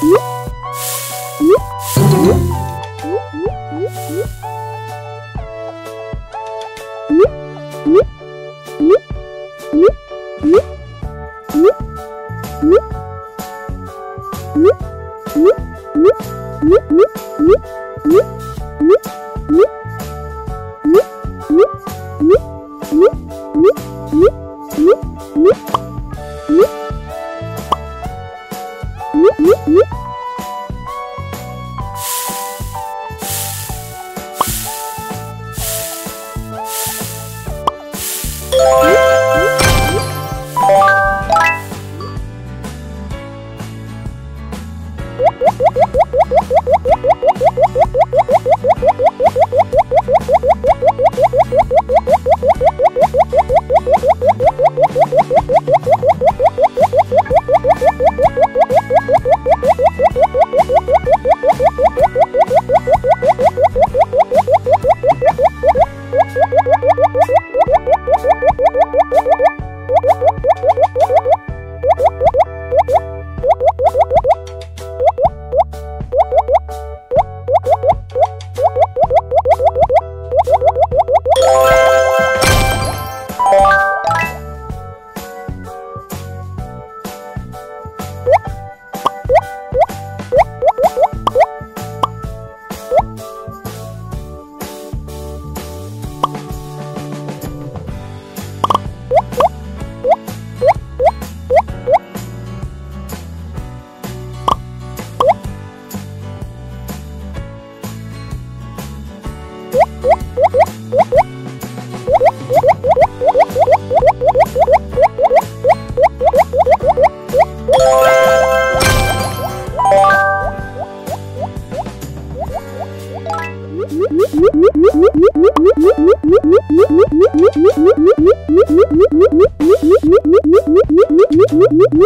Whoop!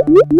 you